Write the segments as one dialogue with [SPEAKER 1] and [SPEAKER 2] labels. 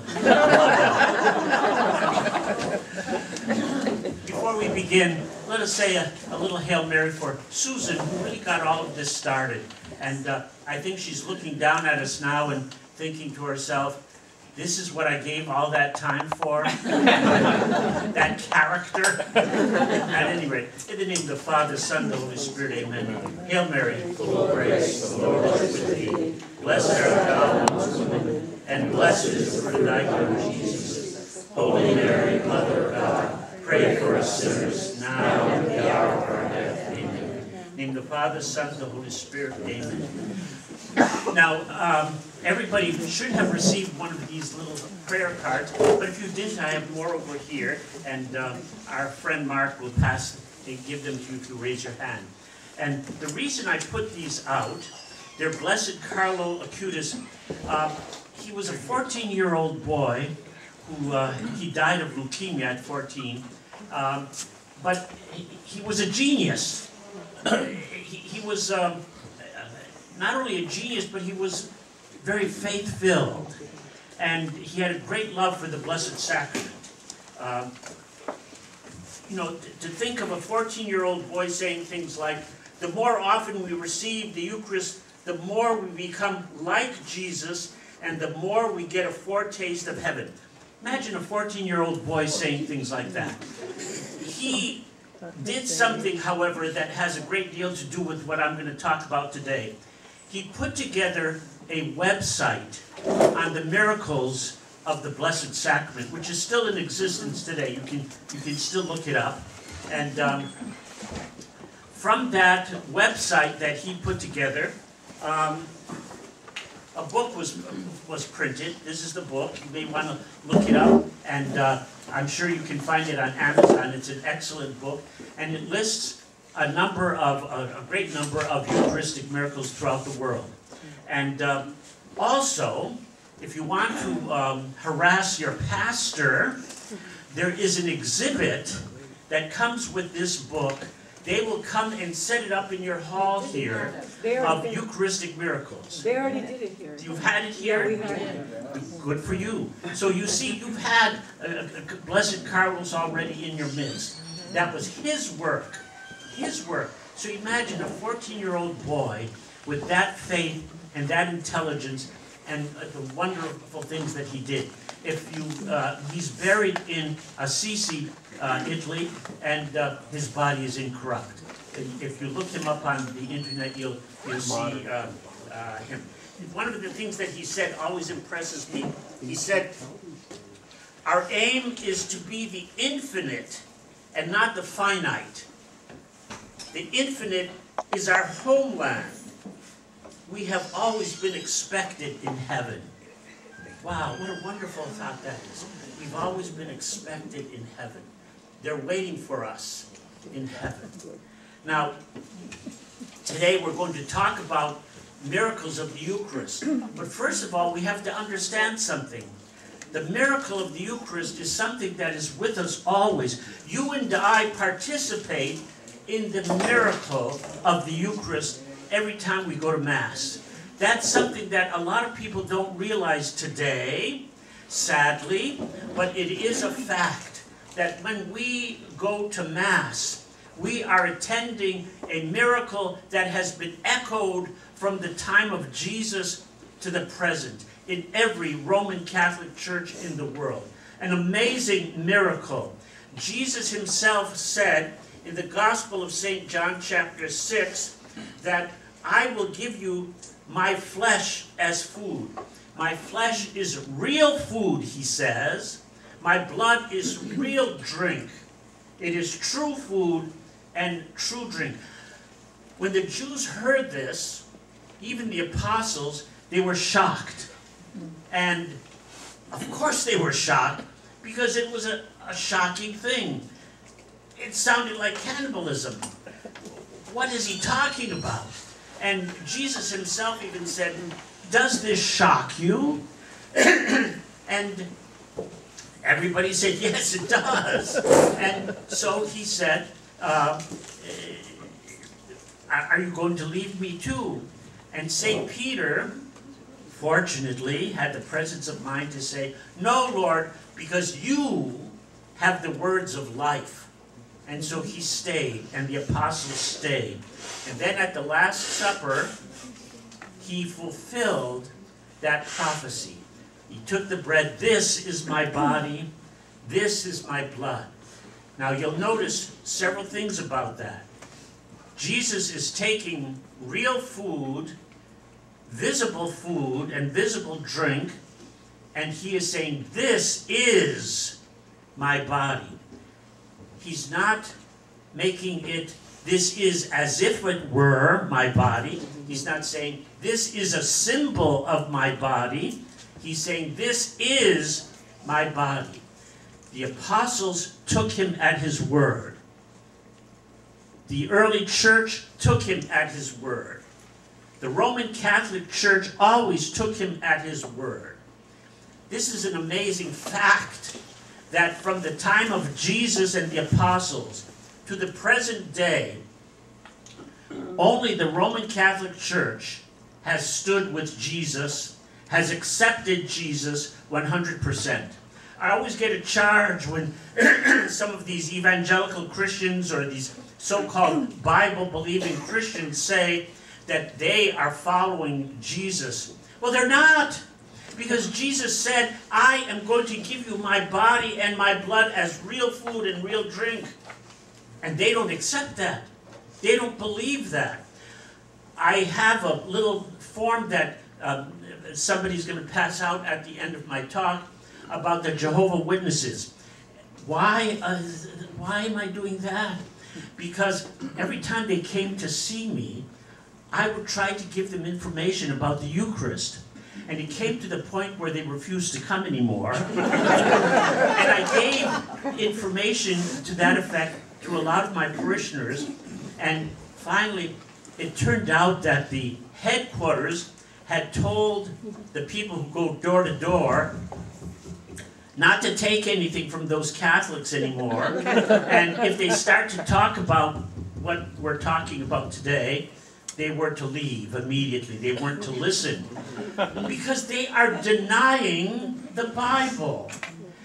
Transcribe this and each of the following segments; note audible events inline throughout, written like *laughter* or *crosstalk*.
[SPEAKER 1] *laughs* Before we begin, let us say a, a little Hail Mary for Susan, who really got all of this started. And uh, I think she's looking down at us now and thinking to herself, this is what I gave all that time for? *laughs* that character? *laughs* At any rate, in the name of the Father, Son, the Holy Spirit, amen. Hail Mary, full of grace, the Lord is with thee. Blessed art thou amongst women, and blessed is the fruit of thy womb, Jesus. Holy Mary, Mother of God, pray for us sinners, now and at the hour of our death. Amen. Name the Father, Son, the Holy Spirit, amen. Now, um, everybody should have received one of these little prayer cards, but if you didn't, I have more over here, and um, our friend Mark will pass, and give them to you if you raise your hand. And the reason I put these out, they're Blessed Carlo Acutis. Uh, he was a 14-year-old boy who uh, he died of leukemia at 14, um, but he, he, was a genius. *clears throat* he, he, was. Um, not only a genius, but he was very faith-filled. And he had a great love for the Blessed Sacrament. Um, you know, to think of a 14-year-old boy saying things like, the more often we receive the Eucharist, the more we become like Jesus, and the more we get a foretaste of heaven. Imagine a 14-year-old boy saying things like that. He did something, however, that has a great deal to do with what I'm going to talk about today he put together a website on the miracles of the Blessed Sacrament, which is still in existence today. You can, you can still look it up. And um, from that website that he put together, um, a book was, was printed. This is the book. You may want to look it up. And uh, I'm sure you can find it on Amazon. It's an excellent book. And it lists a number of, a, a great number of Eucharistic miracles throughout the world. And um, also, if you want to um, harass your pastor, there is an exhibit that comes with this book. They will come and set it up in your hall here of Eucharistic miracles.
[SPEAKER 2] They already did it here.
[SPEAKER 1] You've had it here?
[SPEAKER 2] Yeah, we had it.
[SPEAKER 1] Good for you. So you see, you've had uh, Blessed Carlos already in your midst. That was his work his work. So imagine a 14-year-old boy with that faith and that intelligence and uh, the wonderful things that he did. If you, uh, he's buried in Assisi, uh, Italy, and uh, his body is incorrupt. If you look him up on the internet, you'll, you'll see uh, uh, him. One of the things that he said always impresses me. He said, our aim is to be the infinite and not the finite. The infinite is our homeland. We have always been expected in heaven. Wow, what a wonderful thought that is. We've always been expected in heaven. They're waiting for us in heaven. Now, today we're going to talk about miracles of the Eucharist. But first of all, we have to understand something. The miracle of the Eucharist is something that is with us always. You and I participate in the miracle of the Eucharist every time we go to Mass. That's something that a lot of people don't realize today, sadly, but it is a fact that when we go to Mass, we are attending a miracle that has been echoed from the time of Jesus to the present in every Roman Catholic church in the world. An amazing miracle. Jesus himself said in the Gospel of St. John chapter 6 that I will give you my flesh as food. My flesh is real food, he says. My blood is real drink. It is true food and true drink. When the Jews heard this, even the apostles, they were shocked. And of course they were shocked because it was a, a shocking thing it sounded like cannibalism. What is he talking about? And Jesus himself even said, Does this shock you? *coughs* and everybody said, *laughs* Yes, it does. and so he said, uh, Are you going to leave me too? And St. Peter fortunately, had the presence of mind to say, No, Lord, because you have the words of life. And so he stayed, and the apostles stayed. And then at the Last Supper, he fulfilled that prophecy. He took the bread, this is my body, this is my blood. Now you'll notice several things about that. Jesus is taking real food, visible food, and visible drink, and he is saying, This is my body. He's not making it, this is as if it were my body. He's not saying, this is a symbol of my body. He's saying, this is my body. The apostles took him at his word. The early church took him at his word. The Roman Catholic Church always took him at his word. This is an amazing fact that from the time of Jesus and the apostles to the present day, only the Roman Catholic Church has stood with Jesus, has accepted Jesus 100%. I always get a charge when *clears throat* some of these evangelical Christians or these so called Bible believing Christians say that they are following Jesus. Well, they're not. Because Jesus said, I am going to give you my body and my blood as real food and real drink. And they don't accept that. They don't believe that. I have a little form that um, somebody's going to pass out at the end of my talk about the Jehovah Witnesses. Why, uh, why am I doing that? Because every time they came to see me, I would try to give them information about the Eucharist. And it came to the point where they refused to come anymore. *laughs* and I gave information to that effect to a lot of my parishioners. And finally, it turned out that the headquarters had told the people who go door to door not to take anything from those Catholics anymore. *laughs* and if they start to talk about what we're talking about today, they were to leave immediately. They weren't to *laughs* listen. Because they are denying the Bible.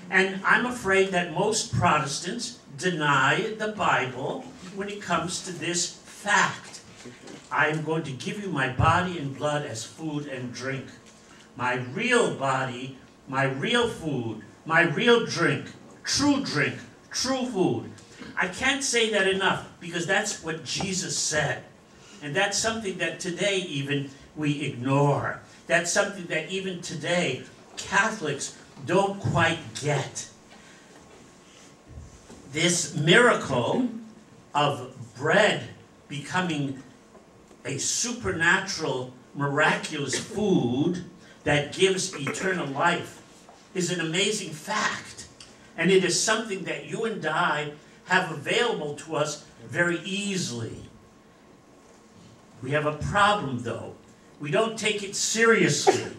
[SPEAKER 1] And I'm afraid that most Protestants deny the Bible when it comes to this fact. I am going to give you my body and blood as food and drink. My real body, my real food, my real drink, true drink, true food. I can't say that enough because that's what Jesus said. And that's something that today even we ignore. That's something that even today Catholics don't quite get. This miracle of bread becoming a supernatural, miraculous food that gives eternal life is an amazing fact. And it is something that you and I have available to us very easily. We have a problem, though. We don't take it seriously,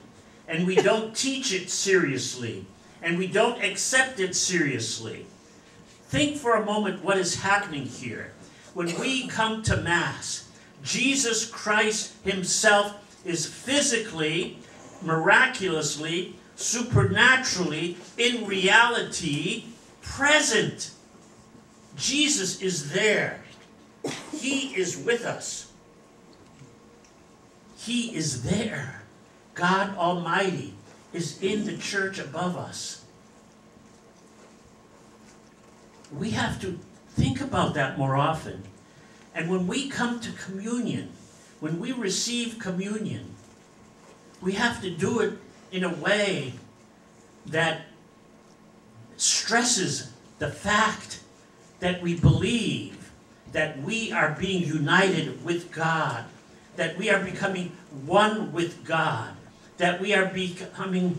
[SPEAKER 1] and we don't teach it seriously, and we don't accept it seriously. Think for a moment what is happening here. When we come to Mass, Jesus Christ Himself is physically, miraculously, supernaturally, in reality, present. Jesus is there. He is with us. He is there. God Almighty is in the church above us. We have to think about that more often. And when we come to communion, when we receive communion, we have to do it in a way that stresses the fact that we believe that we are being united with God that we are becoming one with God, that we are becoming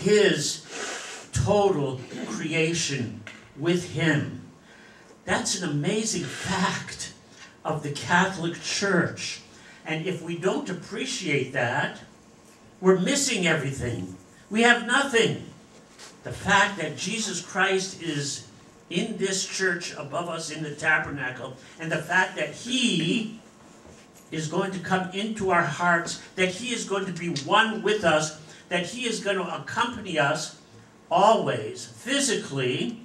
[SPEAKER 1] His total creation with Him. That's an amazing fact of the Catholic Church. And if we don't appreciate that, we're missing everything. We have nothing. The fact that Jesus Christ is in this church above us in the tabernacle, and the fact that He is going to come into our hearts, that He is going to be one with us, that He is going to accompany us always, physically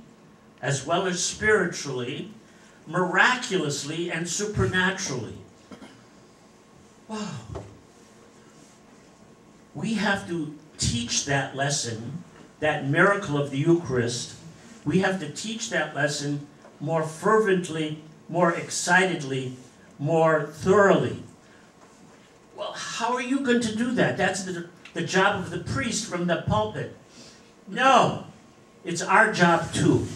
[SPEAKER 1] as well as spiritually, miraculously and supernaturally. Wow. We have to teach that lesson, that miracle of the Eucharist. We have to teach that lesson more fervently, more excitedly, more thoroughly. Well, how are you going to do that? That's the, the job of the priest from the pulpit. No, it's our job too.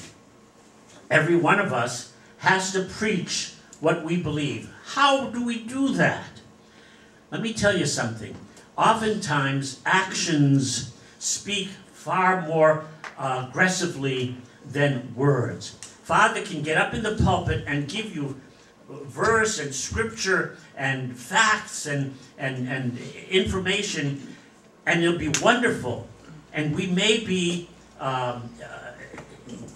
[SPEAKER 1] Every one of us has to preach what we believe. How do we do that? Let me tell you something. Oftentimes, actions speak far more uh, aggressively than words. Father can get up in the pulpit and give you verse and scripture and facts and, and, and information, and it'll be wonderful. And we may be um, uh,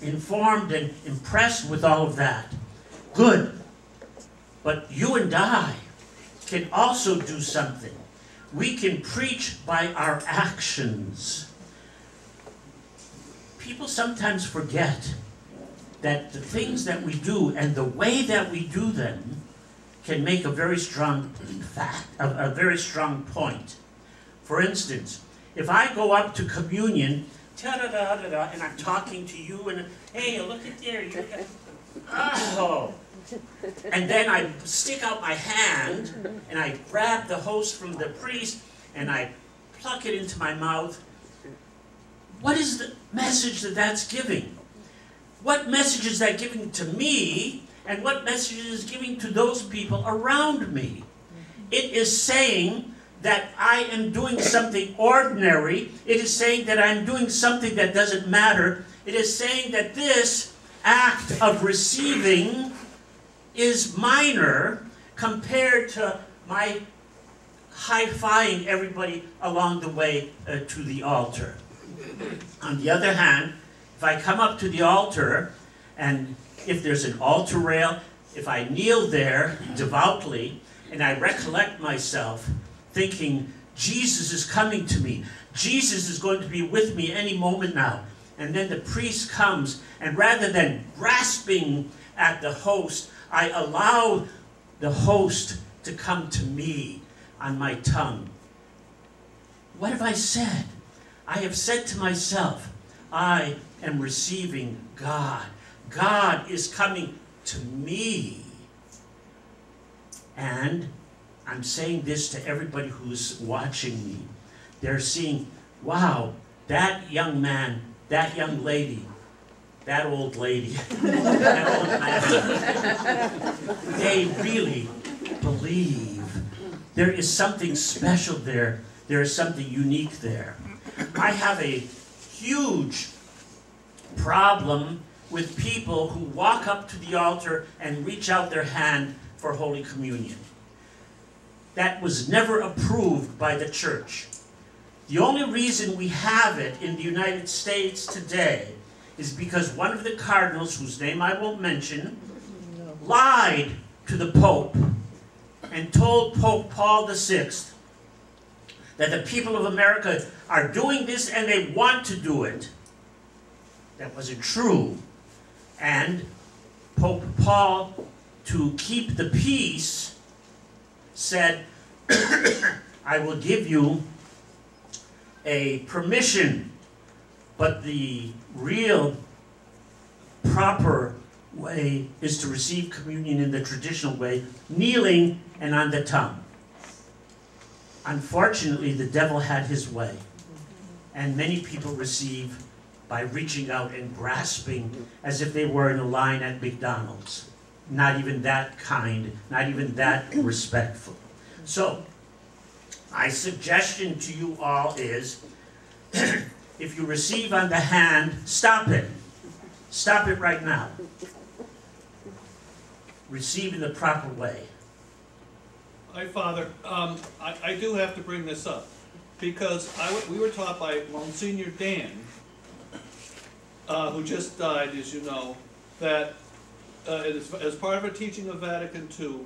[SPEAKER 1] informed and impressed with all of that. Good. But you and I can also do something. We can preach by our actions. People sometimes forget that the things that we do and the way that we do them can make a very strong fact, a, a very strong point. For instance, if I go up to communion, da da da and I'm talking to you, and hey, look at there, you oh, and then I stick out my hand and I grab the host from the priest and I pluck it into my mouth. What is the message that that's giving? What message is that giving to me? And what message is giving to those people around me? It is saying that I am doing something ordinary. It is saying that I'm doing something that doesn't matter. It is saying that this act of receiving is minor compared to my high-fiving everybody along the way uh, to the altar. On the other hand, if I come up to the altar and if there's an altar rail, if I kneel there devoutly and I recollect myself thinking, Jesus is coming to me. Jesus is going to be with me any moment now. And then the priest comes, and rather than grasping at the host, I allow the host to come to me on my tongue. What have I said? I have said to myself, I am receiving God. God is coming to me. And I'm saying this to everybody who's watching me. They're seeing, wow, that young man, that young lady, that old lady, *laughs* that old man, they really believe. There is something special there. There is something unique there. I have a huge problem with people who walk up to the altar and reach out their hand for Holy Communion. That was never approved by the church. The only reason we have it in the United States today is because one of the cardinals, whose name I won't mention, lied to the Pope and told Pope Paul VI that the people of America are doing this and they want to do it. That wasn't true. And Pope Paul, to keep the peace, said, *coughs* I will give you a permission, but the real proper way is to receive communion in the traditional way, kneeling and on the tongue. Unfortunately, the devil had his way, and many people receive by reaching out and grasping as if they were in a line at McDonald's. Not even that kind, not even that *clears throat* respectful. So, my suggestion to you all is *clears throat* if you receive on the hand, stop it. Stop it right now. Receive in the proper way.
[SPEAKER 3] Hi, Father. Um, I, I do have to bring this up, because I, w- we were taught by Monsignor Dan, uh, who just died, as you know, that, uh, as, as part of a teaching of Vatican II,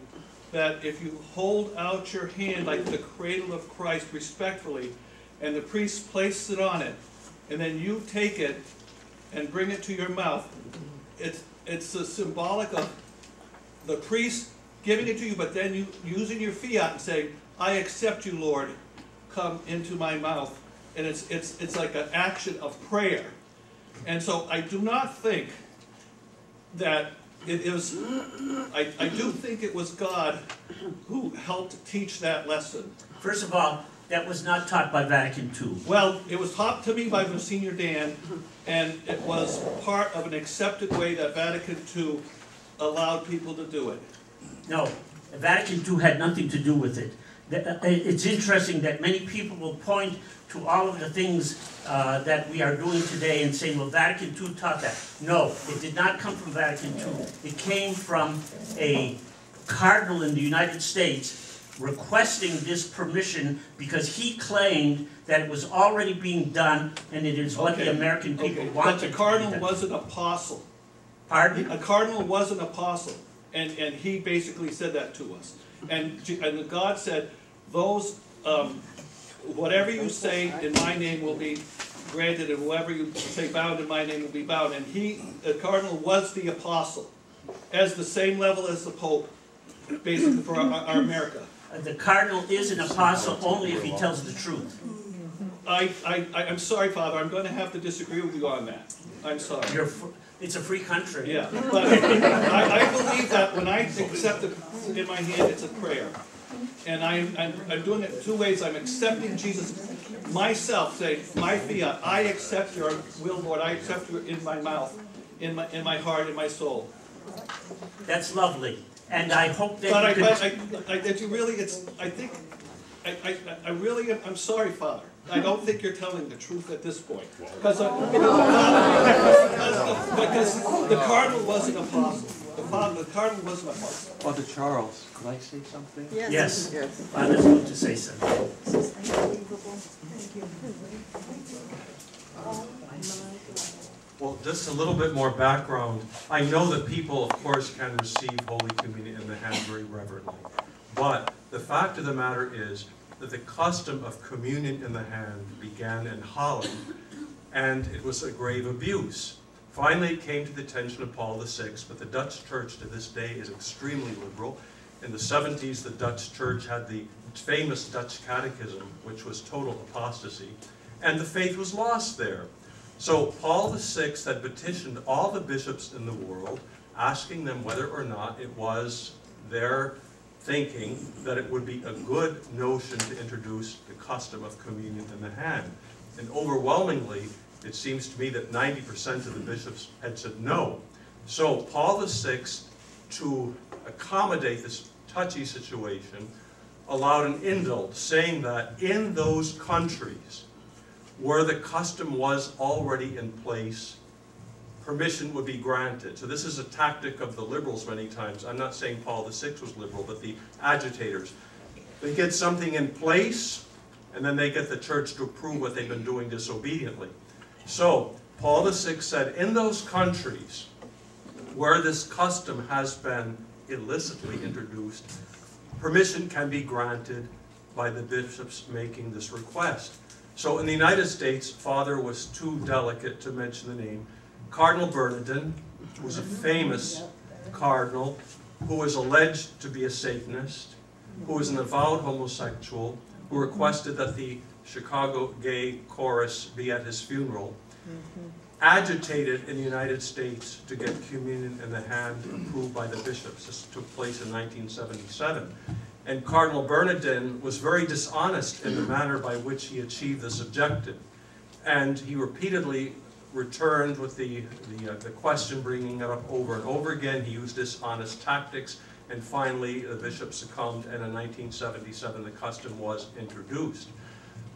[SPEAKER 3] that if you hold out your hand like the cradle of Christ respectfully, and the priest places it on it, and then you take it and bring it to your mouth, it's, it's a symbolic of the priest giving it to you, but then you using your fiat and saying, I accept you, Lord, come into my mouth. And it's, it's, it's like an action of prayer. And so I do not think that it is, I, I do think it was God who helped teach that lesson.
[SPEAKER 1] First of all, that was not taught by Vatican II.
[SPEAKER 3] Well, it was taught to me by Monsignor Dan, and it was part of an accepted way that Vatican II allowed people to do it.
[SPEAKER 1] No, Vatican II had nothing to do with it. Uh, It's interesting that many people will point to all of the things uh, that we are doing today and saying, well, Vatican II taught that. No, it did not come from Vatican II. It came from a cardinal in the United States requesting this permission because he claimed that it was already being done and it is what the American people
[SPEAKER 3] Okay,
[SPEAKER 1] wanted
[SPEAKER 3] but the cardinal was an apostle.
[SPEAKER 1] Pardon?
[SPEAKER 3] A cardinal was an apostle, and, and he basically said that to us. And, and God said, those, um, whatever you say in my name will be granted, and whoever you say bound in my name will be bound. And he, the cardinal was the apostle, as the same level as the pope, basically for our, our America.
[SPEAKER 1] The cardinal is an apostle only if he tells the truth.
[SPEAKER 3] I, I, I'm sorry, Father, I'm gonna have to disagree with you on that. I'm sorry.
[SPEAKER 1] It's a free country.
[SPEAKER 3] Yeah, but I, I believe that when I accept it in my hand, it's a prayer. And I'm, I'm, I'm doing it two ways, I'm accepting Jesus myself, saying, my fiat, I accept your will, Lord, I accept you in my mouth, in my, in my heart, in my soul.
[SPEAKER 1] That's lovely. And I hope
[SPEAKER 3] But I,
[SPEAKER 1] that
[SPEAKER 3] but
[SPEAKER 1] you can,
[SPEAKER 3] I, I, that you really, it's, I think, I, I, I really, am- I'm sorry, Father. I don't think you're telling the truth at this point. Because, because, uh, *laughs* because the cardinal was an apostle. The father, the cardinal was an apostle.
[SPEAKER 4] Father Charles, could I say something?
[SPEAKER 1] Yes.
[SPEAKER 2] Yes.
[SPEAKER 1] yes. I just going to say something.
[SPEAKER 2] This is unbelievable. Thank you.
[SPEAKER 4] Well, just a little bit more background. I know that people, of course, can receive Holy Communion in the hand very reverently. But the fact of the matter is that the custom of communion in the hand began in Holland, and it was a grave abuse. Finally, it came to the attention of Paul VI, but the Dutch church to this day is extremely liberal. In the 70s, the Dutch church had the famous Dutch catechism, which was total apostasy, and the faith was lost there. So Paul VI had petitioned all the bishops in the world, asking them whether or not it was their thinking that it would be a good notion to introduce the custom of communion in the hand. And overwhelmingly, it seems to me that 90% of the bishops had said no. So Paul VI, to accommodate this touchy situation, allowed an indult, saying that in those countries where the custom was already in place, permission would be granted. So this is a tactic of the liberals many times. I'm not saying Paul VI was liberal, but the agitators. They get something in place, and then they get the church to approve what they've been doing disobediently. So, Paul VI said, in those countries where this custom has been illicitly introduced, permission can be granted by the bishops making this request. So in the United States, Father was too delicate to mention the name. Cardinal Bernardin was a famous cardinal who was alleged to be a Satanist, who was an avowed homosexual, who requested that the Chicago gay chorus be at his funeral, agitated in the United States to get communion in the hand approved by the bishops. This took place in 1977. And Cardinal Bernardin was very dishonest in the manner by which he achieved this objective. And he repeatedly returned with the, the, uh, the question, bringing it up over and over again. He used dishonest tactics, and finally the bishop succumbed, and in 1977 the custom was introduced.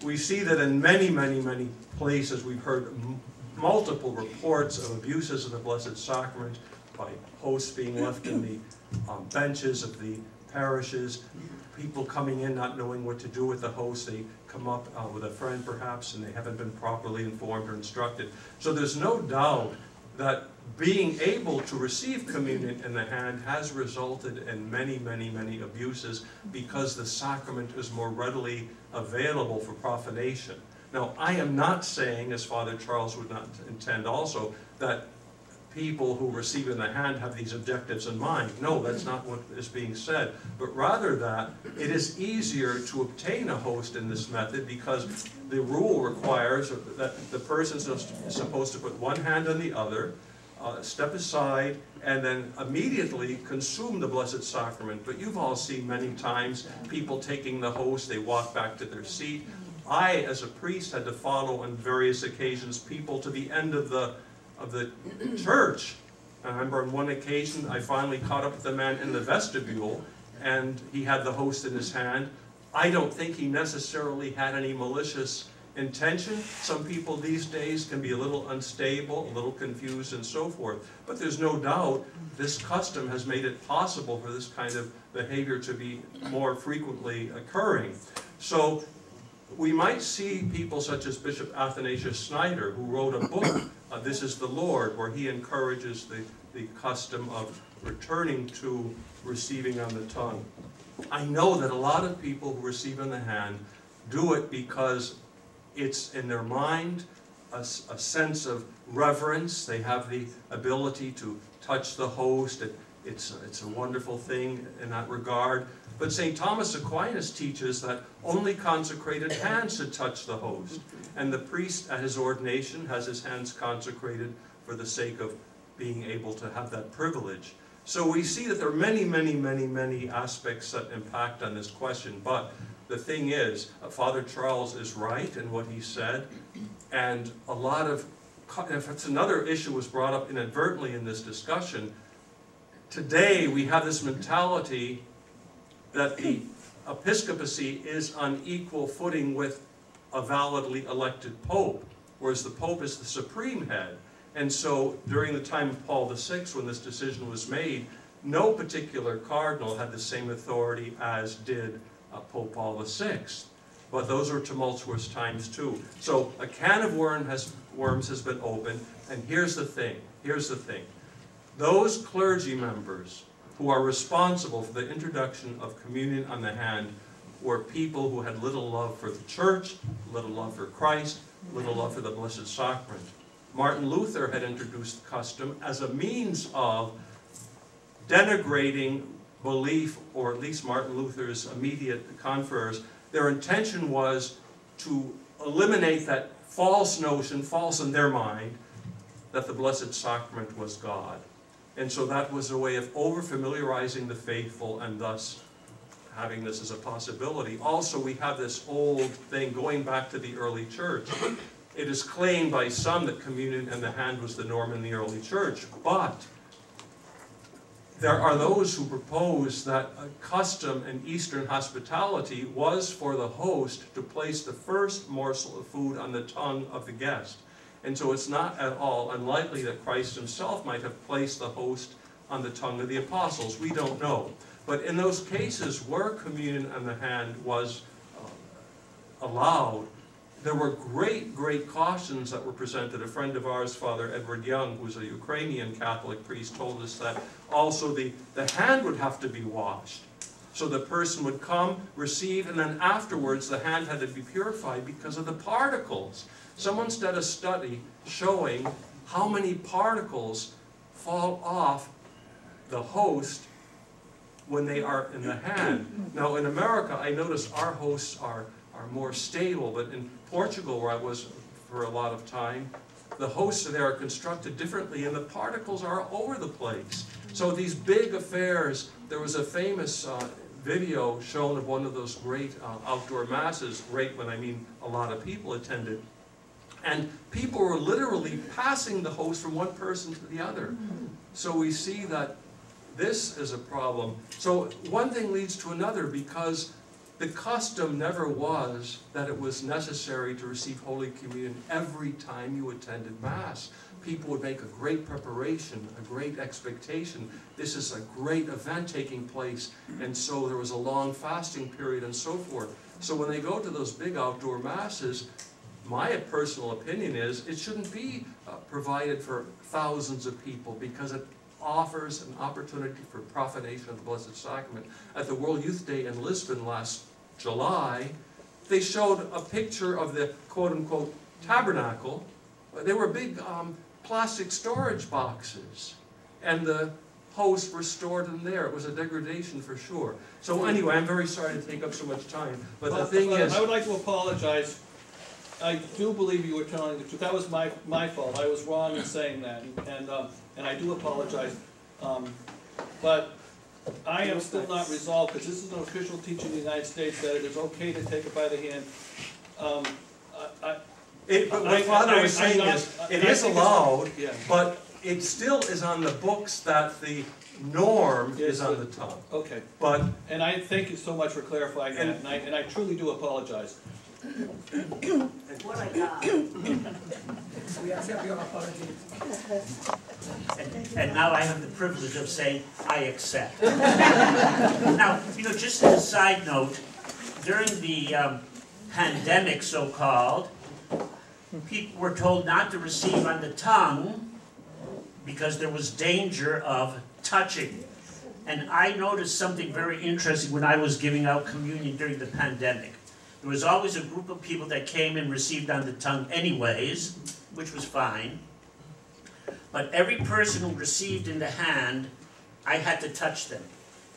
[SPEAKER 4] We see that in many, many, many places we've heard multiple reports of abuses of the Blessed Sacrament by hosts being left in the um, benches of the parishes, people coming in not knowing what to do with the host. They come up uh, with a friend perhaps and they haven't been properly informed or instructed. So there's no doubt that being able to receive communion in the hand has resulted in many, many, many abuses because the sacrament is more readily available for profanation. Now, I am not saying, as Father Charles would not intend also, that people who receive in the hand have these objectives in mind. No, that's not what is being said. But rather that it is easier to obtain a host in this method because the rule requires that the person is supposed to put one hand on the other, uh, step aside, and then immediately consume the Blessed Sacrament. But you've all seen many times people taking the host, they walk back to their seat. I, as a priest, had to follow on various occasions people to the end of the of the church. I remember on one occasion, I finally caught up with a man in the vestibule, and he had the host in his hand. I don't think he necessarily had any malicious intention. Some people these days can be a little unstable, a little confused, and so forth. But there's no doubt this custom has made it possible for this kind of behavior to be more frequently occurring. So we might see people such as Bishop Athanasius Schneider, who wrote a book, uh, This is the Lord, where he encourages the, the custom of returning to receiving on the tongue. I know that a lot of people who receive in the hand do it because it's in their mind a, a sense of reverence. They have the ability to touch the host. It, it's, it's a wonderful thing in that regard. But St. Thomas Aquinas teaches that only consecrated hands should touch the host. And the priest at his ordination has his hands consecrated for the sake of being able to have that privilege. So we see that there are many, many, many, many aspects that impact on this question. But the thing is, uh, Father Charles is right in what he said. And a lot of, if it's another issue was brought up inadvertently in this discussion, today we have this mentality that the episcopacy is on equal footing with a validly elected pope, whereas the pope is the supreme head. And so during the time of Paul VI, when this decision was made, no particular cardinal had the same authority as did uh, Pope Paul VI. But those were tumultuous times too. So a can of worm has, worms has been opened, and here's the thing, here's the thing. Those clergy members who are responsible for the introduction of communion on the hand were people who had little love for the church, little love for Christ, little love for the Blessed Sacrament. Martin Luther had introduced custom as a means of denigrating belief, or at least Martin Luther's immediate confreres. Their intention was to eliminate that false notion, false in their mind, that the Blessed Sacrament was God. And so that was a way of over-familiarizing the faithful and thus having this as a possibility. Also, we have this old thing going back to the early church. It is claimed by some that communion in the hand was the norm in the early church, but there are those who propose that a custom in Eastern hospitality was for the host to place the first morsel of food on the tongue of the guest. And so it's not at all unlikely that Christ himself might have placed the host on the tongue of the apostles. We don't know. But in those cases where communion on the hand was uh, allowed, there were great, great cautions that were presented. A friend of ours, Father Edward Young, who's a Ukrainian Catholic priest, told us that also the, the hand would have to be washed. So the person would come, receive, and then afterwards the hand had to be purified because of the particles. Someone's done a study showing how many particles fall off the host when they are in the hand. Now in America, I notice our hosts are, are more stable, but in Portugal, where I was for a lot of time, the hosts there are constructed differently and the particles are all over the place. So these big affairs, there was a famous uh, video shown of one of those great uh, outdoor masses, great when I mean a lot of people attended, and people were literally passing the host from one person to the other. So we see that this is a problem. So one thing leads to another because the custom never was that it was necessary to receive Holy Communion every time you attended Mass. People would make a great preparation, a great expectation. This is a great event taking place, and so there was a long fasting period and so forth. So when they go to those big outdoor Masses, my personal opinion is, it shouldn't be uh, provided for thousands of people because it offers an opportunity for profanation of the Blessed Sacrament. At the World Youth Day in Lisbon last July, they showed a picture of the quote-unquote tabernacle. They were big um, plastic storage boxes, and the hosts were stored in there. It was a degradation for sure. So anyway, I'm very sorry to take up so much time, but the thing
[SPEAKER 3] well,
[SPEAKER 4] is,
[SPEAKER 3] I would like to apologize. I do believe you were telling the truth. That was my, my fault. I was wrong in saying that, and, um, and I do apologize. Um, But I am still not resolved, because this is an official teaching in the United States that it is okay to take it by the hand. Um, I, I,
[SPEAKER 4] it, but
[SPEAKER 3] I-
[SPEAKER 4] what Father
[SPEAKER 3] I-
[SPEAKER 4] was
[SPEAKER 3] I'm
[SPEAKER 4] saying
[SPEAKER 3] not-
[SPEAKER 4] is, it is allowed,
[SPEAKER 3] yeah.
[SPEAKER 4] but it still is on the books that the norm
[SPEAKER 3] Yes,
[SPEAKER 4] is on the tongue.
[SPEAKER 3] Okay,
[SPEAKER 4] But
[SPEAKER 3] and I thank you so much for clarifying that,
[SPEAKER 4] And-
[SPEAKER 3] and I, and I truly do apologize.
[SPEAKER 2] What I got.
[SPEAKER 5] We accept your apology.
[SPEAKER 1] And, now I have the privilege of saying, I accept. Now, you know, just as a side note, during the um, pandemic, so-called, people were told not to receive on the tongue because there was danger of touching. And I noticed something very interesting when I was giving out communion during the pandemic. There was always a group of people that came and received on the tongue anyways, which was fine. But every person who received in the hand, I had to touch them.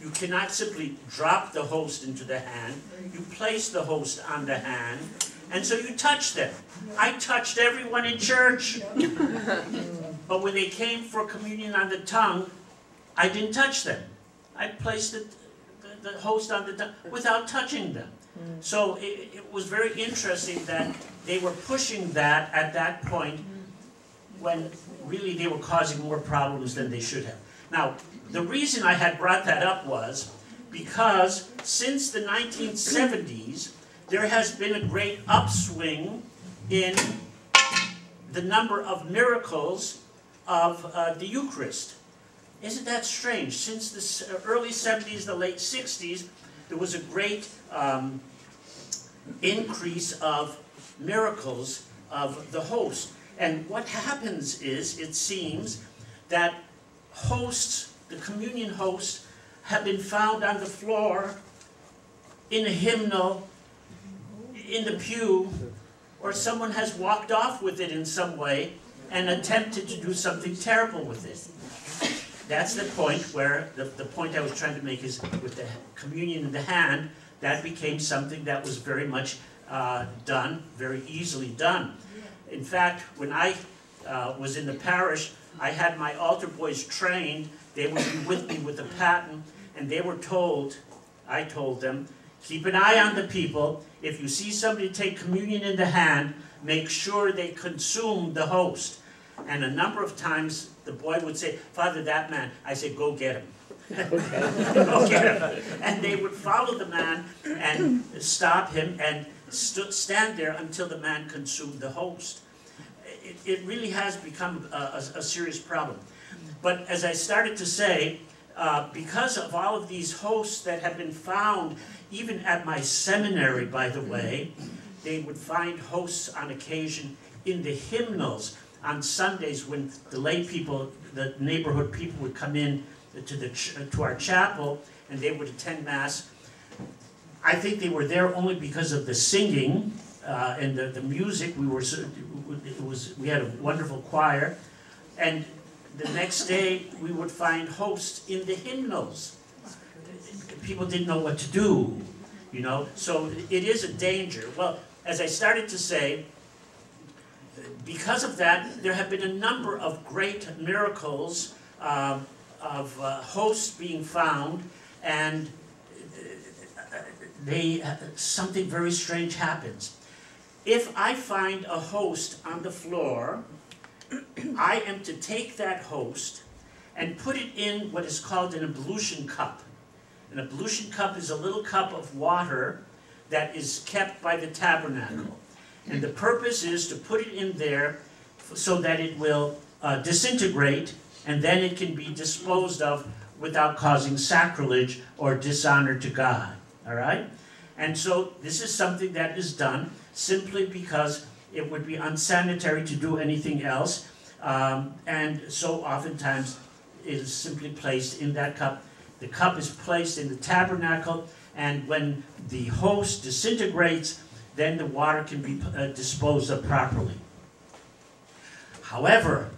[SPEAKER 1] You cannot simply drop the host into the hand. You place the host on the hand, and so you touch them. I touched everyone in church. *laughs* But when they came for communion on the tongue, I didn't touch them. I placed the, the, the host on the tongue without touching them. So it, it was very interesting that they were pushing that at that point when really they were causing more problems than they should have. Now, the reason I had brought that up was because since the 1970s, there has been a great upswing in the number of miracles of uh, the Eucharist. Isn't that strange? Since the s- early 70s, the late 60s, there was a great um, increase of miracles of the host. And what happens is, it seems, that hosts, the communion hosts, have been found on the floor, in a hymnal, in the pew, or someone has walked off with it in some way and attempted to do something terrible with it. That's the point where, the, the point I was trying to make is with the communion in the hand, that became something that was very much uh, done, very easily done. In fact, when I uh, was in the parish, I had my altar boys trained. They would be with me with a paten, and they were told, I told them, keep an eye on the people. If you see somebody take communion in the hand, make sure they consume the host. And a number of times, the boy would say, Father, that man. I said, go get him. *laughs* go get him. And they would follow the man and stop him and st- stand there until the man consumed the host. It, it really has become a, a, a serious problem. But as I started to say, uh, because of all of these hosts that have been found, even at my seminary, by the way, they would find hosts on occasion in the hymnals on Sundays when the lay people, the neighborhood people would come in to the to our chapel and they would attend mass. I think they were there only because of the singing uh, and the, the music. We were it was we had a wonderful choir, and the next day we would find hosts in the hymnals. People didn't know what to do, you know. So it is a danger. Well, as I started to say, because of that, there have been a number of great miracles um, of uh, hosts being found, and uh, they uh, something very strange happens. If I find a host on the floor, I am to take that host and put it in what is called an ablution cup. An ablution cup is a little cup of water that is kept by the tabernacle. And the purpose is to put it in there so that it will uh, disintegrate and then it can be disposed of without causing sacrilege or dishonor to God. All right? And so this is something that is done simply because it would be unsanitary to do anything else. Um, and so oftentimes it is simply placed in that cup. The cup is placed in the tabernacle, and when the host disintegrates, then the water can be uh, disposed of properly. However,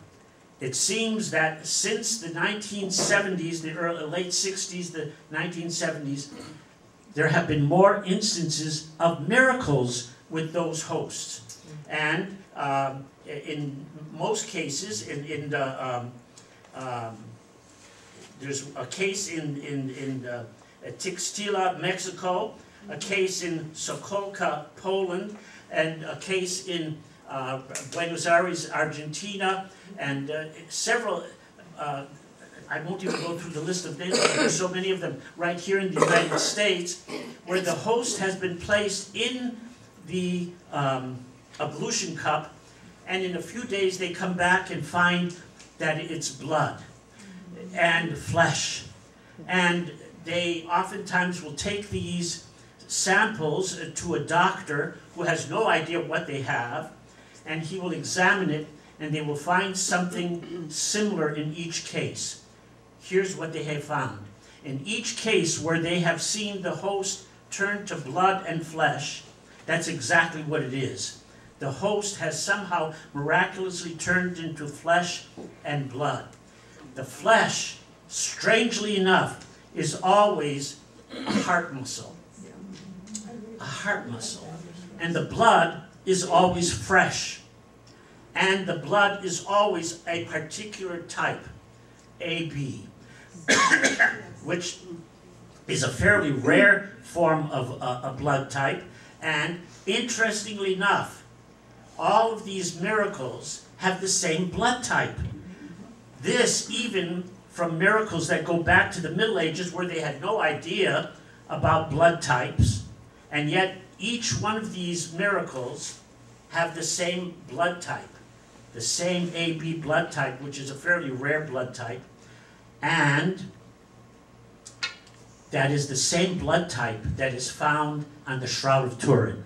[SPEAKER 1] it seems that since the 1970s, the early, late 60s, the 1970s, there have been more instances of miracles with those hosts. And um, in most cases, in, in the, um, um, there's a case in, in, in uh, Tixtla, Mexico, a case in Sokolka, Poland, and a case in uh, Buenos Aires, Argentina, and uh, several, uh, I won't even go through the list of names, but there's so many of them right here in the United States, where the host has been placed in the um, ablution cup, and in a few days they come back and find that it's blood and flesh. And they oftentimes will take these samples to a doctor who has no idea what they have, and he will examine it, and they will find something similar in each case. Here's what they have found. In each case where they have seen the host turn to blood and flesh, that's exactly what it is. The host has somehow miraculously turned into flesh and blood. The flesh, strangely enough, is always a heart muscle. A heart muscle. And the blood is always fresh. And the blood is always a particular type, AB, *coughs* which is a fairly rare form of uh, a blood type. And interestingly enough, all of these miracles have the same blood type. This even from miracles that go back to the Middle Ages where they had no idea about blood types, and yet each one of these miracles have the same blood type, the same AB blood type, which is a fairly rare blood type, and that is the same blood type that is found on the Shroud of Turin.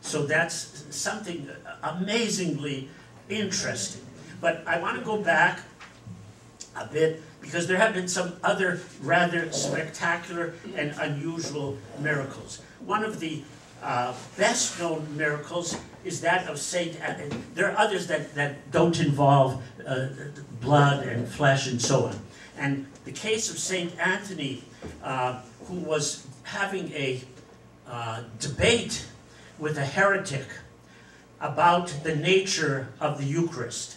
[SPEAKER 1] So that's something amazingly interesting. But I want to go back a bit because there have been some other rather spectacular and unusual miracles. One of the uh, best known miracles is that of Saint. There are others that, that don't involve uh, blood and flesh and so on. And the case of Saint Anthony, uh, who was having a uh, debate with a heretic about the nature of the Eucharist.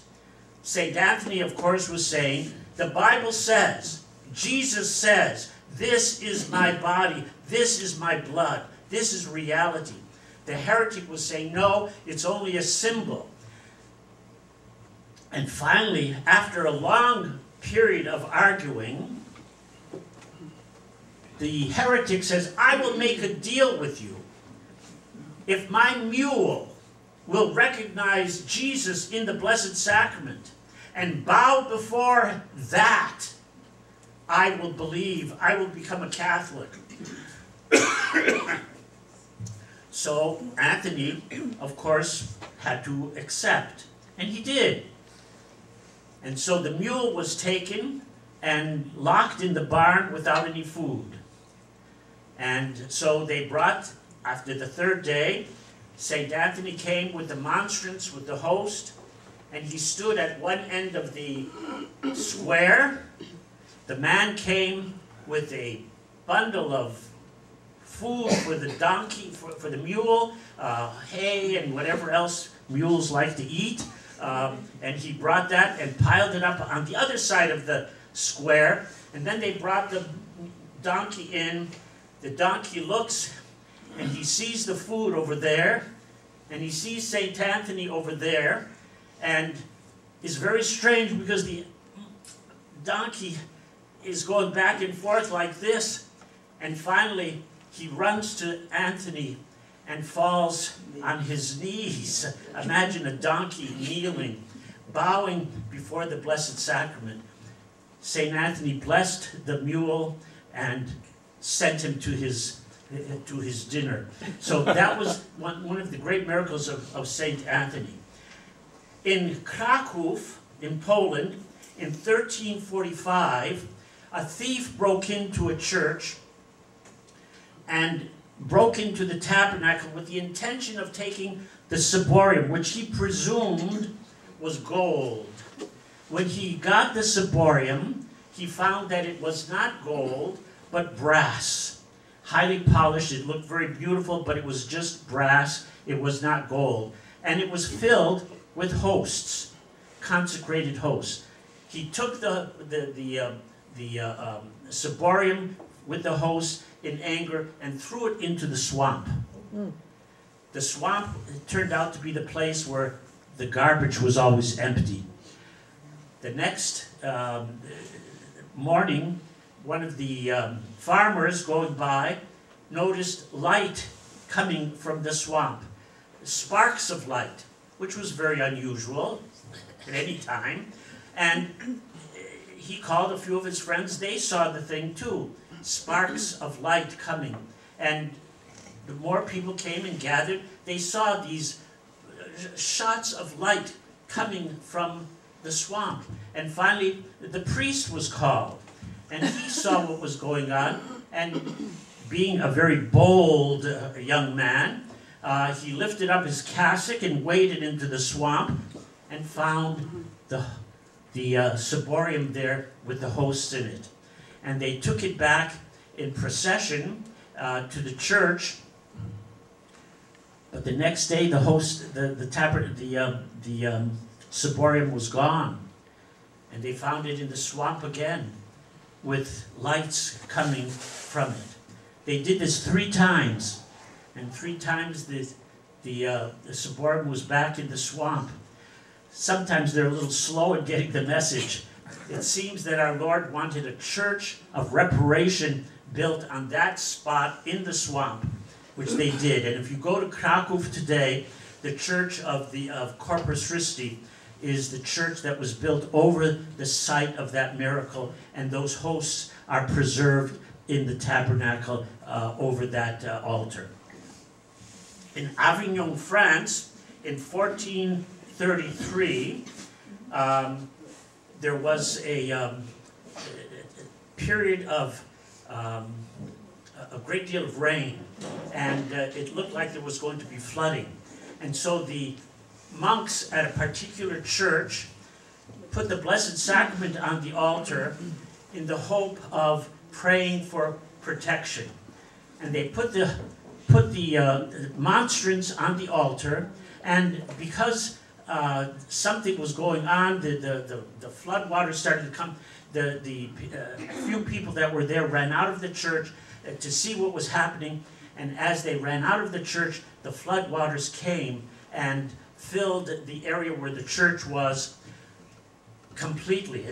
[SPEAKER 1] St. Anthony, of course, was saying, the Bible says, Jesus says, this is my body, this is my blood, this is reality. The heretic was saying, no, it's only a symbol. And finally, after a long period of arguing, the heretic says, I will make a deal with you. If my mule will recognize Jesus in the Blessed Sacrament and bow before that, I will believe, I will become a Catholic. *coughs* so Anthony, of course, had to accept, and he did. And so the mule was taken and locked in the barn without any food. And so they brought, after the third day, St. Anthony came with the monstrance, with the host, and he stood at one end of the square. The man came with a bundle of food for the donkey, for, for the mule, uh, hay and whatever else mules like to eat. Um, and he brought that and piled it up on the other side of the square. And then they brought the donkey in. The donkey looks and he sees the food over there, and he sees St. Anthony over there, and it's very strange because the donkey is going back and forth like this, and finally he runs to Anthony and falls on his knees. Imagine a donkey kneeling, bowing before the Blessed Sacrament. St. Anthony blessed the mule and sent him to his to his dinner. So that was one, one of the great miracles of, of Saint Anthony. In Krakow, in Poland, in 1345, a thief broke into a church and broke into the tabernacle with the intention of taking the ciborium, which he presumed was gold. When he got the ciborium, he found that it was not gold, but brass. Highly polished, it looked very beautiful, but it was just brass, it was not gold. And it was filled with hosts, consecrated hosts. He took the, the, the, uh, the uh, um, ciborium with the host in anger and threw it into the swamp. The swamp turned out to be the place where the garbage was always empty. The next um, morning, one of the um, farmers going by noticed light coming from the swamp, sparks of light, which was very unusual at any time. And he called a few of his friends, they saw the thing too sparks of light coming. And the more people came and gathered, they saw these shots of light coming from the swamp. And finally, the priest was called. And he saw what was going on. And being a very bold uh, young man, uh, he lifted up his cassock and waded into the swamp and found the, the uh, ciborium there with the hosts in it and they took it back in procession uh, to the church. But the next day, the host, the the tabard, the uh, the um, ciborium was gone, and they found it in the swamp again, with lights coming from it. They did this three times, and three times the the, uh, the was back in the swamp. Sometimes they're a little slow at getting the message it seems that our Lord wanted a church of reparation built on that spot in the swamp, which they did. And if you go to Krakow today, the church of the of Corpus Christi is the church that was built over the site of that miracle, and those hosts are preserved in the tabernacle uh, over that uh, altar. In Avignon, France, in 1433, um, there was a, um, period of um, a great deal of rain, and uh, it looked like there was going to be flooding. And so the monks at a particular church put the Blessed Sacrament on the altar in the hope of praying for protection. And they put the put the uh, monstrance on the altar, and because uh, something was going on. The, the, the, the flood water started to come. The, the uh, few people that were there ran out of the church uh, to see what was happening. And as they ran out of the church, the flood waters came and filled the area where the church was completely.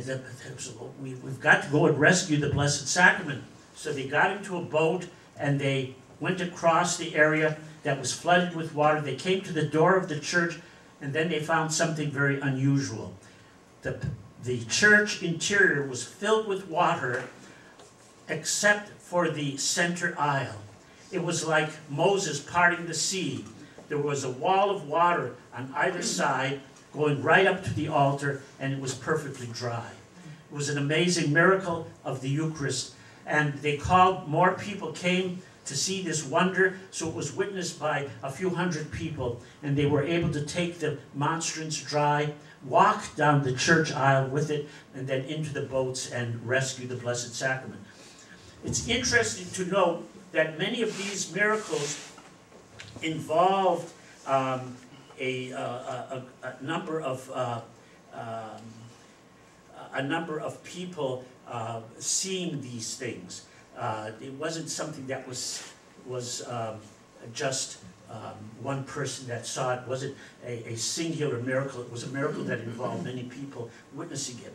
[SPEAKER 1] We, we've got to go and rescue the Blessed Sacrament. So they got into a boat and they went across the area that was flooded with water. They came to the door of the church and then they found something very unusual. The, the church interior was filled with water except for the center aisle. It was like Moses parting the sea. There was a wall of water on either side going right up to the altar, and it was perfectly dry. It was an amazing miracle of the Eucharist. And they called, more people came to see this wonder. So it was witnessed by a few hundred people, and they were able to take the monstrance dry, walk down the church aisle with it, and then into the boats and rescue the Blessed Sacrament. It's interesting to note that many of these miracles involved um, a, uh, a, a, number of uh, um, a number of people uh, seeing these things. Uh, it wasn't something that was, was um, just um, one person that saw it. wasn't a, a singular miracle. It was a miracle that involved many people witnessing it.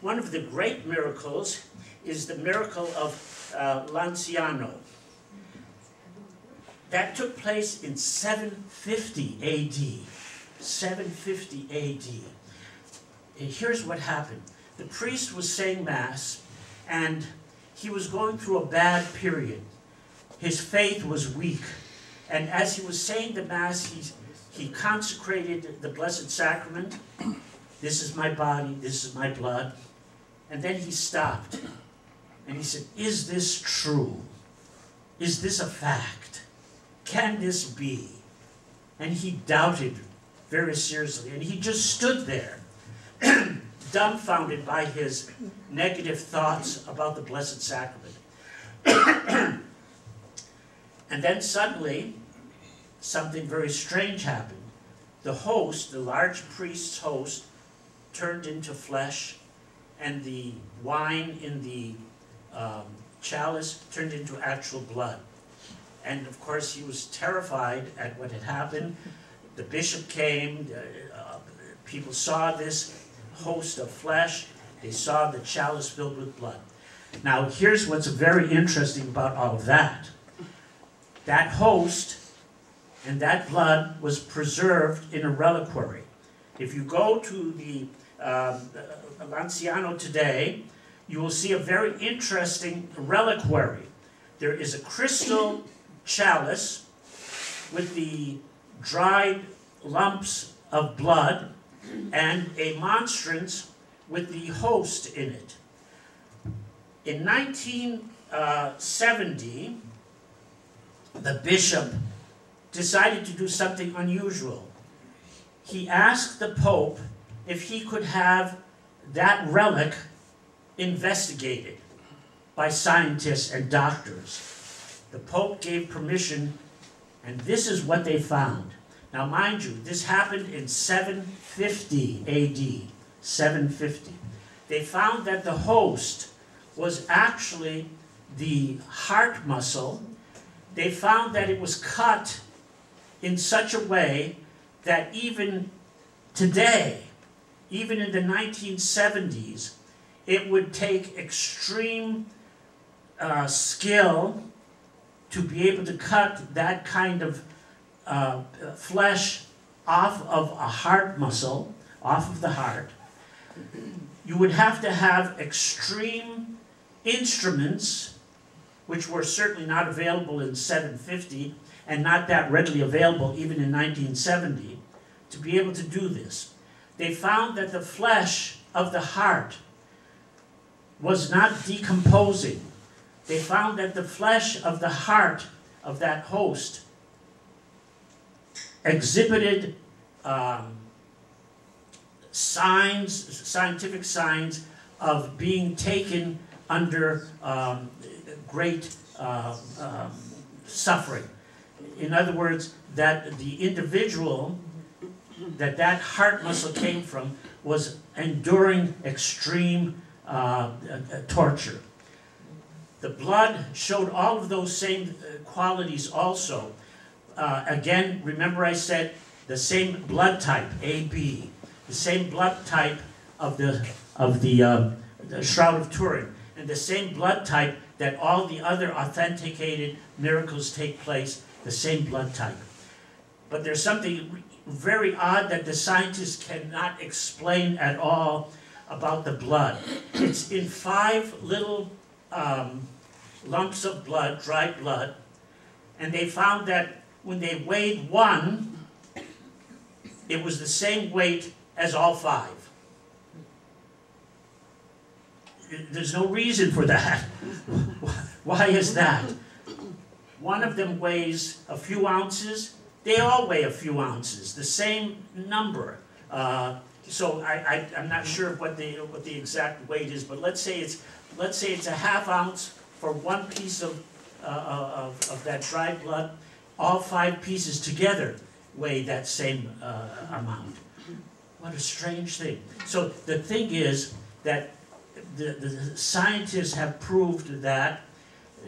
[SPEAKER 1] One of the great miracles is the miracle of uh, Lanciano. That took place in 750 AD. 750 AD. And here's what happened. The priest was saying Mass, and he was going through a bad period. his faith was weak. And as he was saying the Mass, he, he consecrated the Blessed Sacrament. This is my body, this is my blood. And then he stopped. And he said, Is this true? Is this a fact? Can this be? And he doubted very seriously. And he just stood there, *clears throat* dumbfounded by his negative thoughts about the Blessed Sacrament. *clears throat* and then suddenly, something very strange happened. The host, the large priest's host, turned into flesh, and the wine in the um, chalice turned into actual blood. And of course, he was terrified at what had happened. The bishop came, uh, people saw this host of flesh, they saw the chalice filled with blood. Now, here's what's very interesting about all of that that host and that blood was preserved in a reliquary. If you go to the um, uh, Lanciano today, you will see a very interesting reliquary. There is a crystal chalice with the dried lumps of blood and a monstrance with the host in it. In 1970, the bishop decided to do something unusual. He asked the Pope if he could have that relic investigated by scientists and doctors. The Pope gave permission, and this is what they found. Now, mind you, this happened in 750 AD. 750. They found that the host was actually the heart muscle. They found that it was cut in such a way that even today, even in the 1970s, it would take extreme uh, skill to be able to cut that kind of uh, flesh off of a heart muscle, off of the heart. You would have to have extreme instruments, which were certainly not available in 750 and not that readily available even in 1970, to be able to do this. They found that the flesh of the heart was not decomposing. They found that the flesh of the heart of that host exhibited um, signs, scientific signs of being taken under um, great uh, um, suffering. In other words, that the individual that that heart muscle came from was enduring extreme uh, torture. The blood showed all of those same uh, qualities also. Uh, again, remember I said the same blood type, AB, the same blood type of the, of the, um, the Shroud of Turin, and the same blood type that all the other authenticated miracles take place, the same blood type. But there's something very odd that the scientists cannot explain at all about the blood. It's in five little um, lumps of blood, dried blood, and they found that when they weighed one, it was the same weight as all five. There's no reason for that. *laughs* Why is that? One of them weighs a few ounces, they all weigh a few ounces, the same number. Uh, so I, am not sure what the, what the exact weight is, but let's say it's, let's say it's a half ounce for one piece of, uh, of, of that dried blood. All five pieces together weigh that same uh, amount. What a strange thing. So the thing is that the, the scientists have proved that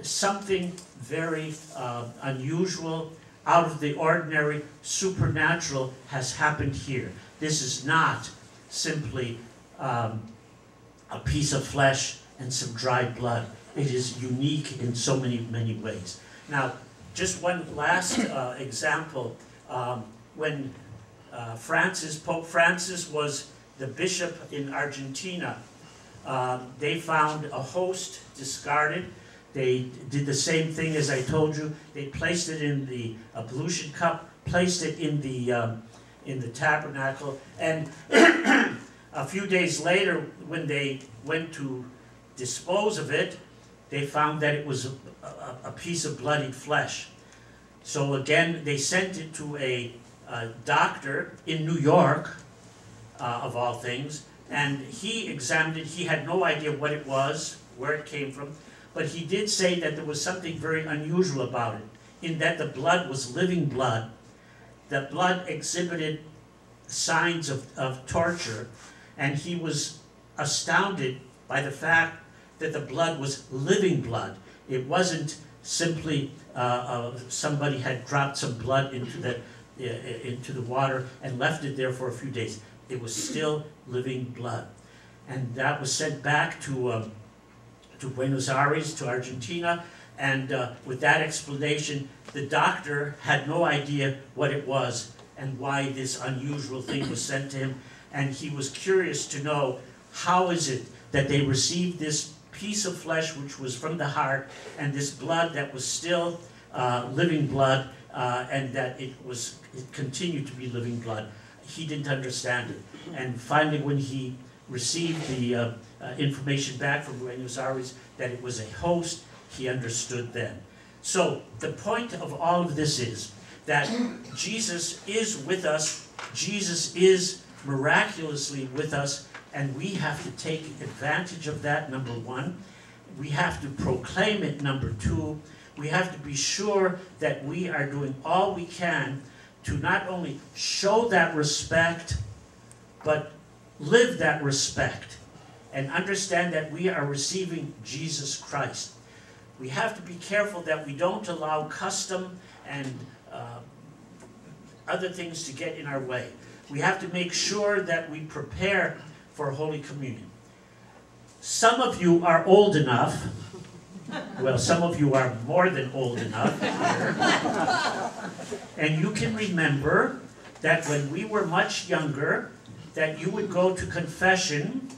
[SPEAKER 1] something very uh, unusual out of the ordinary, supernatural has happened here. This is not simply um, a piece of flesh and some dried blood. It is unique in so many, many ways. Now, just one last uh, example. Um, when uh, Francis, Pope Francis was the bishop in Argentina, um, they found a host discarded. They did the same thing as I told you. They placed it in the ablution cup, placed it in the, um, in the tabernacle, and *clears throat* a few days later, when they went to dispose of it, they found that it was a, a, a piece of bloodied flesh. So again, they sent it to a, a doctor in New York, uh, of all things, and he examined it. He had no idea what it was, where it came from, but he did say that there was something very unusual about it, in that the blood was living blood. The blood exhibited signs of, of torture, and he was astounded by the fact that the blood was living blood. It wasn't simply uh, uh, somebody had dropped some blood into the, uh, into the water and left it there for a few days. It was still living blood. And that was sent back to, um, to Buenos Aires, to Argentina, and uh, with that explanation, the doctor had no idea what it was and why this unusual thing was sent to him. And he was curious to know how is it that they received this piece of flesh which was from the heart and this blood that was still uh, living blood uh, and that it was it continued to be living blood. He didn't understand it. And finally, when he received the uh, uh, information back from Buenos Aires that it was a host, he understood then. So the point of all of this is that Jesus is with us. Jesus is miraculously with us, and we have to take advantage of that, number one. We have to proclaim it, number two. We have to be sure that we are doing all we can to not only show that respect, but live that respect and understand that we are receiving Jesus Christ. We have to be careful that we don't allow custom and uh, other things to get in our way. We have to make sure that we prepare for Holy Communion. Some of you are old enough, well, some of you are more than old enough and you can remember that when we were much younger, that you would go to confession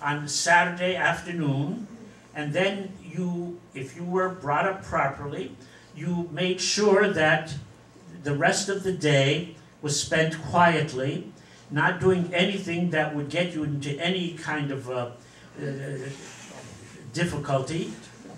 [SPEAKER 1] on Saturday afternoon, and then you, if you were brought up properly, you made sure that the rest of the day was spent quietly, not doing anything that would get you into any kind of uh, uh, difficulty,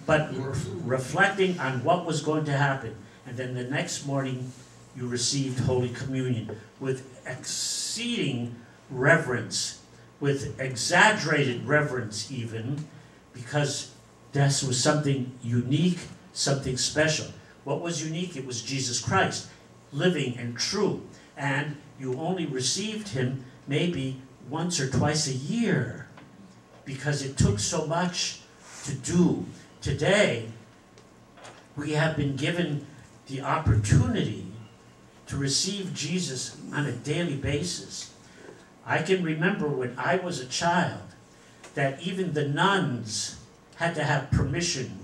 [SPEAKER 1] but re- reflecting on what was going to happen. And then the next morning, you received Holy Communion with exceeding reverence, with exaggerated reverence, even, because this was something unique, something special. What was unique? It was Jesus Christ, living and true. And you only received him maybe once or twice a year because it took so much to do. Today, we have been given the opportunity to receive Jesus on a daily basis. I can remember when I was a child that even the nuns had to have permission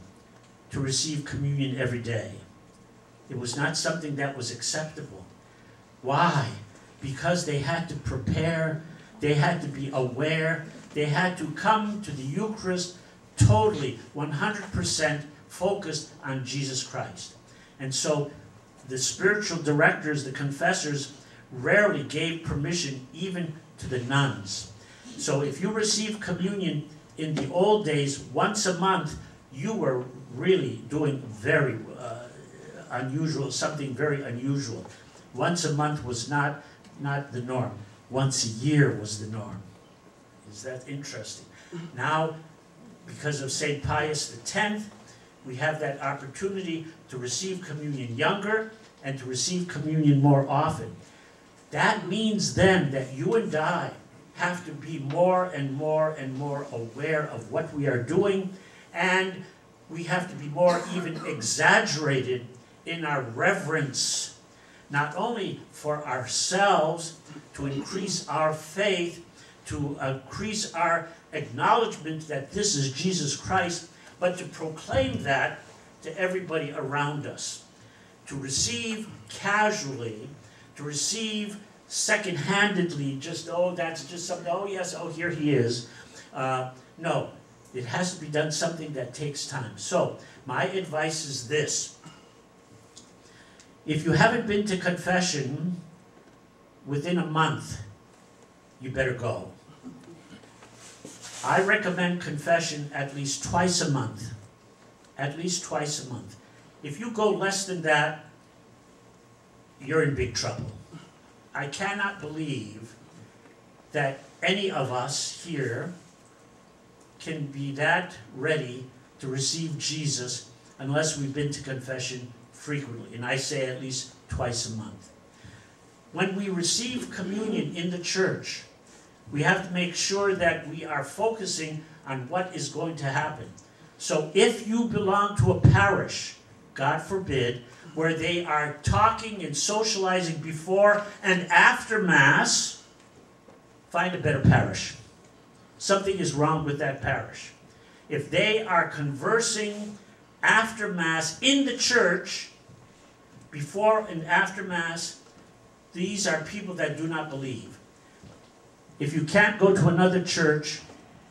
[SPEAKER 1] to receive communion every day. It was not something that was acceptable. Why? Because they had to prepare, they had to be aware, they had to come to the Eucharist totally, 100% focused on Jesus Christ. And so the spiritual directors, the confessors, rarely gave permission even to the nuns. So if you received communion in the old days once a month, you were really doing very uh, unusual, something very unusual. Once a month was not, not the norm. Once a year was the norm. Is that interesting? Mm-hmm. Now, because of St. Pius X, we have that opportunity to receive communion younger and to receive communion more often. That means then that you and I have to be more and more and more aware of what we are doing, and we have to be more even exaggerated in our reverence, not only for ourselves, to increase our faith, to increase our acknowledgement that this is Jesus Christ, but to proclaim that to everybody around us. To receive casually, to receive second-handedly, just, oh, that's just something, oh, yes, oh, here he is. Uh, no, It has to be done something that takes time. So, my advice is this. If you haven't been to confession within a month, you better go. I recommend confession at least twice a month. At least twice a month. If you go less than that, you're in big trouble. I cannot believe that any of us here can be that ready to receive Jesus unless we've been to confession frequently, and I say at least twice a month. When we receive communion in the church, we have to make sure that we are focusing on what is going to happen. So if you belong to a parish, God forbid, where they are talking and socializing before and after Mass, find a better parish. Something is wrong with that parish. If they are conversing after Mass in the church, before and after Mass, these are people that do not believe. If you can't go to another church,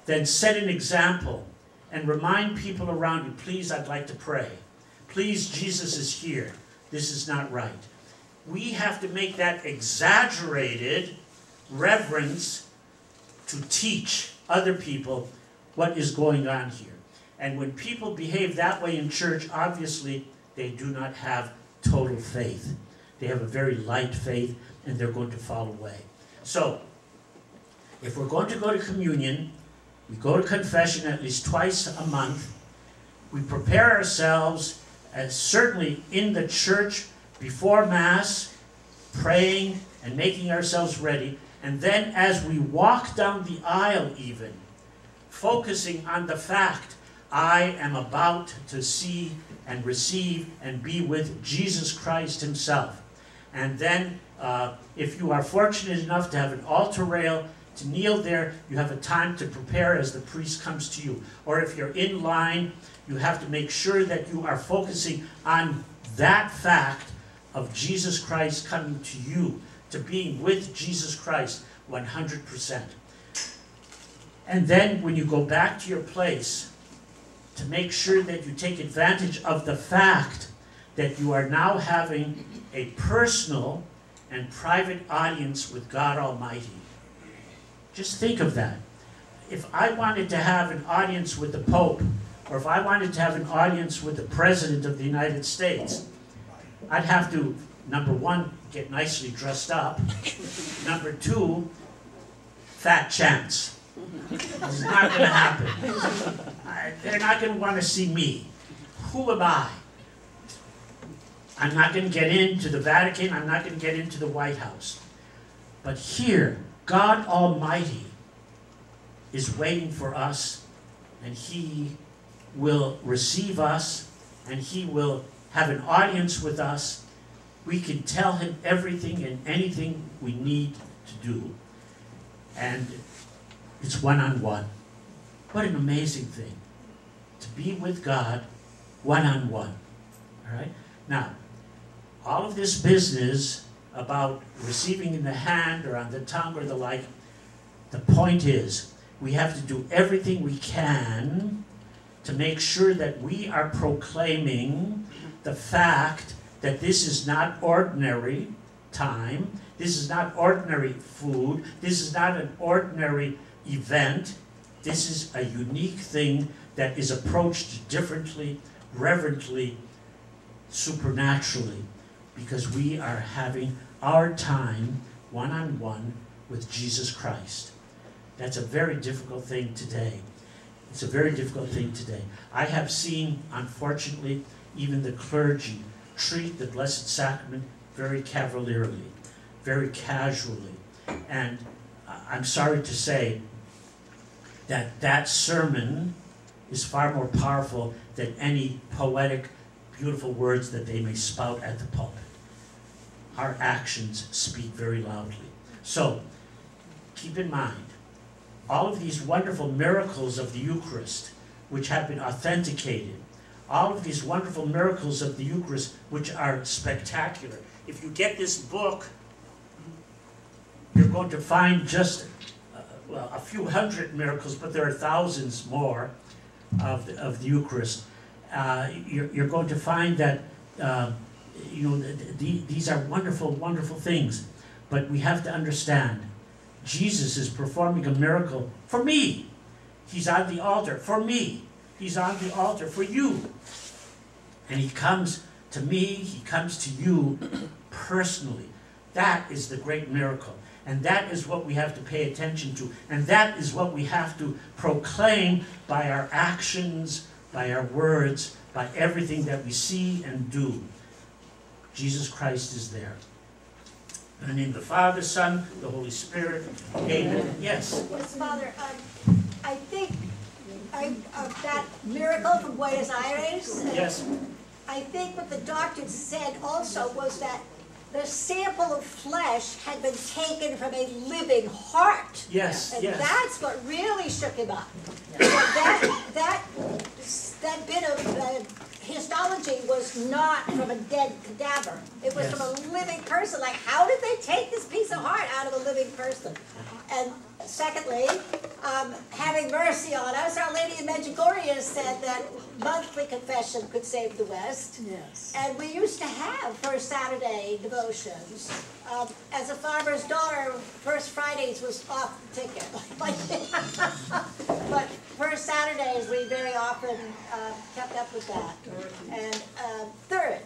[SPEAKER 1] then set an example and remind people around you, please, I'd like to pray. Please, Jesus is here. This is not right. We have to make that exaggerated reverence to teach other people what is going on here. And when people behave that way in church, obviously they do not have total faith. They have a very light faith and they're going to fall away. So, if we're going to go to communion, we go to confession at least twice a month. We prepare ourselves, and certainly in the church before Mass, praying and making ourselves ready. And then as we walk down the aisle, even, focusing on the fact I am about to see and receive and be with Jesus Christ Himself. And then, uh, if you are fortunate enough to have an altar rail, to kneel there, you have a time to prepare as the priest comes to you. Or if you're in line, you have to make sure that you are focusing on that fact of Jesus Christ coming to you, to being with Jesus Christ 100%. And then when you go back to your place, to make sure that you take advantage of the fact that you are now having a personal and private audience with God Almighty. Just think of that. If I wanted to have an audience with the Pope, or if I wanted to have an audience with the President of the United States, I'd have to, number one, get nicely dressed up. Number two, fat chance. It's not going to happen. I, they're not going to want to see me. Who am I? I'm not going to get into the Vatican. I'm not going to get into the White House. But here, God Almighty is waiting for us, and He will receive us, and He will have an audience with us. We can tell Him everything and anything we need to do. And it's one on one. What an amazing thing to be with God one on one. All right? Now, all of this business about receiving in the hand or on the tongue or the like, the point is we have to do everything we can to make sure that we are proclaiming the fact that this is not ordinary time, this is not ordinary food, this is not an ordinary event. This is a unique thing that is approached differently, reverently, supernaturally, because we are having our time one on one with Jesus Christ. That's a very difficult thing today. It's a very difficult thing today. I have seen, unfortunately, even the clergy treat the Blessed Sacrament very cavalierly, very casually. And I'm sorry to say that that sermon is far more powerful than any poetic, beautiful words that they may spout at the pulpit. Our actions speak very loudly. So, keep in mind, all of these wonderful miracles of the Eucharist, which have been authenticated, all of these wonderful miracles of the Eucharist, which are spectacular. If you get this book, you're going to find just uh, well, a few hundred miracles, but there are thousands more of, the- of the Eucharist. Uh, you're, you're going to find that, uh, you know, th- th- these are wonderful, wonderful things. But we have to understand, Jesus is performing a miracle for me. He's on the altar for me. He's on the altar for you. And he comes to me, he comes to you personally. That is the great miracle. And that is what we have to pay attention to. And that is what we have to proclaim by our actions, by our words, by everything that we see and do. Jesus Christ is there. And in the Father, Son, the Holy Spirit. Amen. Yes.
[SPEAKER 6] Yes, Father, um, I think, I, of that miracle from Buenos Aires.
[SPEAKER 1] Yes.
[SPEAKER 6] I think what the doctor said also was that the sample of flesh had been taken from a living heart.
[SPEAKER 1] Yes.
[SPEAKER 6] And
[SPEAKER 1] Yes.
[SPEAKER 6] that's what really shook him up. That, that, that bit of uh, histology was not from a dead cadaver. It was from a living person. Like, how did they take this piece of heart out of a living person? And secondly, um, having mercy on us, Our Lady of Medjugorje said that monthly confession could save the West.
[SPEAKER 2] Yes.
[SPEAKER 6] And we used to have First Saturday devotions. Um, as a farmer's daughter, First Fridays was off the ticket. *laughs* but First Saturdays, we very often uh, kept up with that. And uh, third,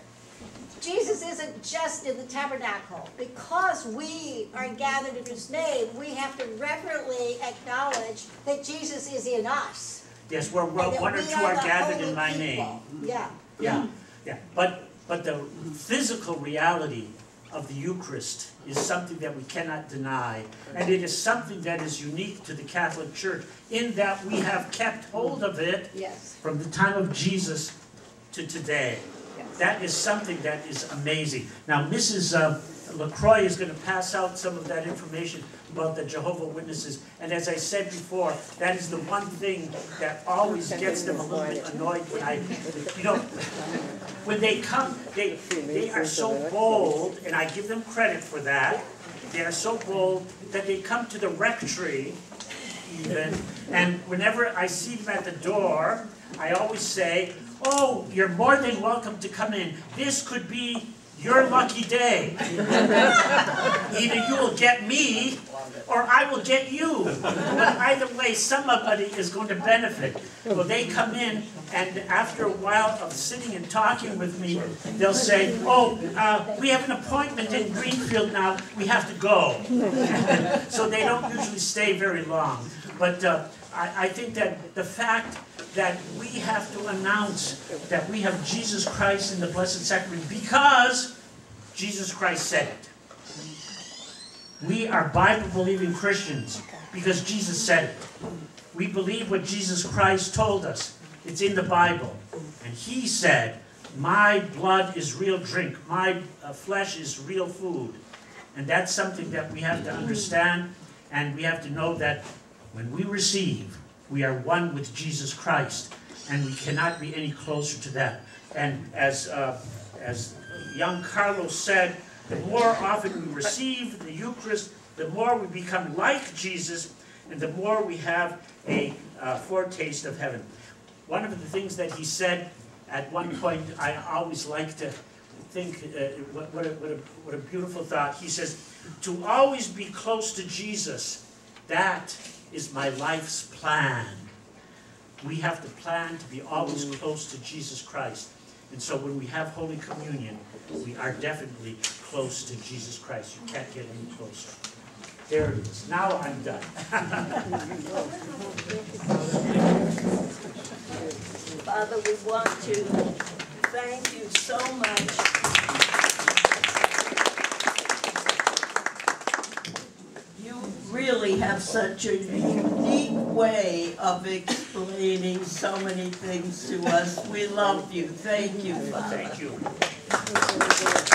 [SPEAKER 6] Jesus isn't just in the tabernacle. Because we are gathered in His name, we have to reverently acknowledge that Jesus is in us.
[SPEAKER 1] Yes, where
[SPEAKER 6] and
[SPEAKER 1] well,
[SPEAKER 6] that
[SPEAKER 1] one or two are
[SPEAKER 6] the
[SPEAKER 1] gathered in my
[SPEAKER 6] people.
[SPEAKER 1] name.
[SPEAKER 6] Yeah.
[SPEAKER 1] Yeah, yeah. But, but the physical reality of the Eucharist is something that we cannot deny. And it is something that is unique to the Catholic Church in that we have kept hold of it
[SPEAKER 6] Yes.
[SPEAKER 1] from the time of Jesus to today. That is something that is amazing. Now, Mrs. uh, LaCroix is going to pass out some of that information about the Jehovah Witnesses. And as I said before, that is the one thing that always gets them a little bit annoyed when I, you know, when they come, they, they are so bold, and I give them credit for that. They are so bold that they come to the rectory even, and whenever I see them at the door, I always say, oh, you're more than welcome to come in. This could be your lucky day. *laughs* Either you will get me, or I will get you. But either way, somebody is going to benefit. Well, they come in, and after a while of sitting and talking with me, they'll say, oh, uh, we have an appointment in Greenfield now, we have to go. *laughs* So they don't usually stay very long. But uh, I, I think that the fact that we have to announce that we have Jesus Christ in the Blessed Sacrament because Jesus Christ said it. We are Bible-believing Christians because Jesus said it. We believe what Jesus Christ told us. It's in the Bible. And he said, my blood is real drink. My uh, flesh is real food. And that's something that we have to understand. And we have to know that when we receive, we are one with Jesus Christ. And we cannot be any closer to that. And as, uh, as young Carlos said, the more often we receive the Eucharist, the more we become like Jesus, and the more we have a uh, foretaste of heaven. One of the things that he said at one point, I always like to think, uh, what, what, a, what, a, what a beautiful thought. He says, to always be close to Jesus, that is my life's plan. We have to plan to be always mm. close to Jesus Christ. And so when we have Holy Communion, we are definitely close to Jesus Christ. You can't get any closer. There it is. Now I'm done. *laughs*
[SPEAKER 2] Father, we want to thank you so much. really have such a unique way of explaining so many things to us. We love you. Thank you, Father.
[SPEAKER 1] Thank you.